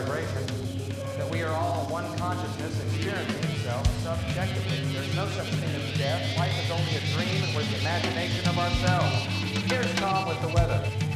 slow vibration, that we are all one consciousness experiencing itself subjectively. There's no such thing as death. Life is only a dream and we're the imagination of ourselves. Here's Tom with the weather.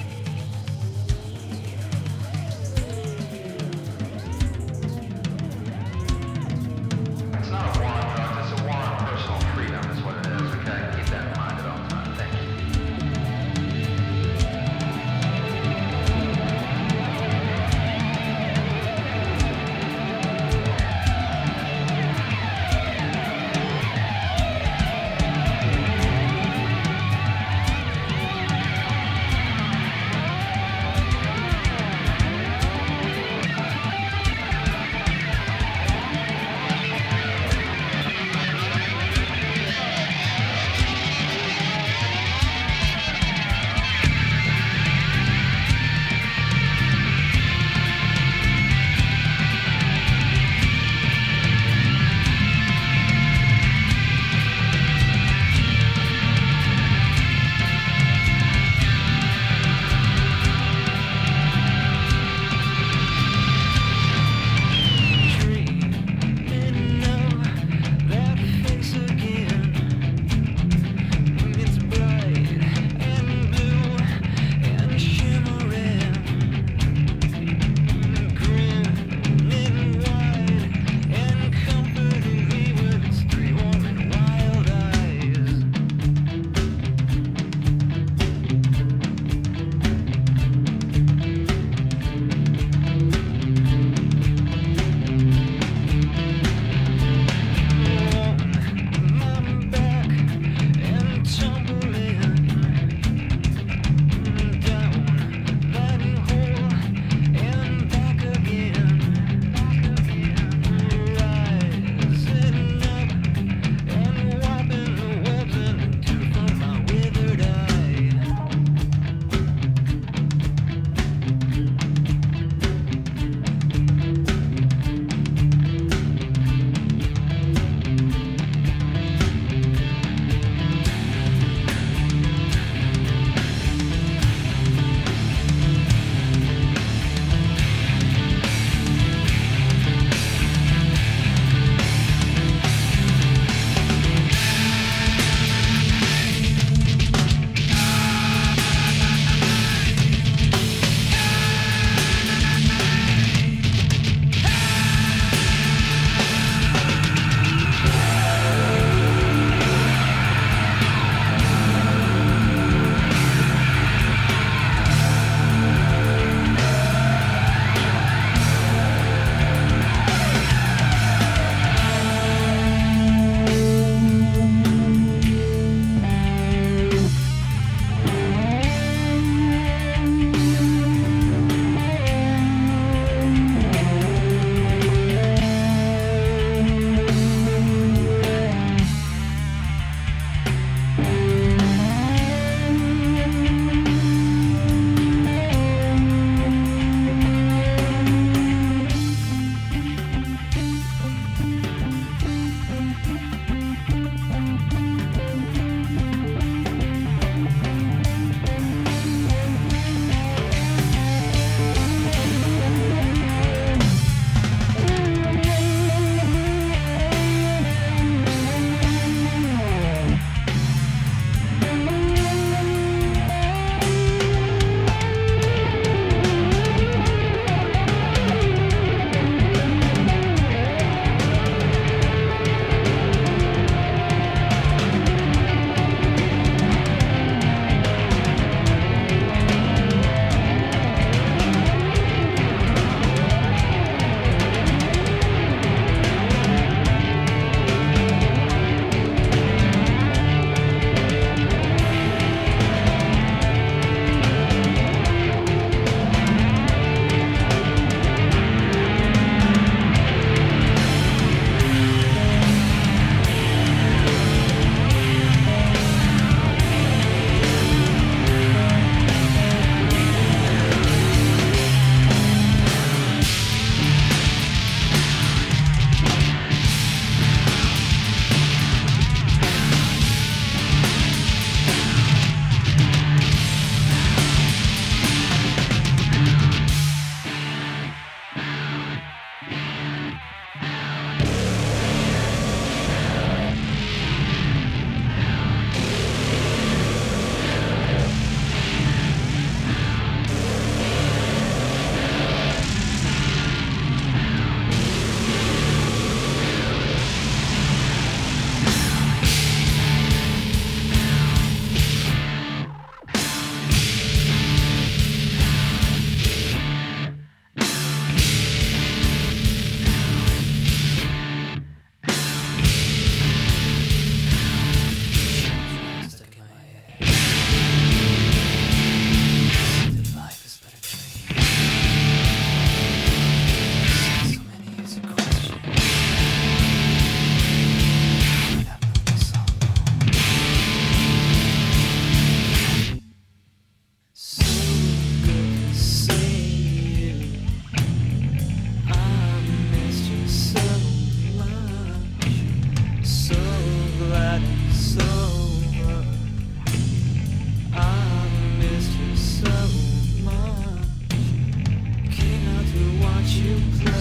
you?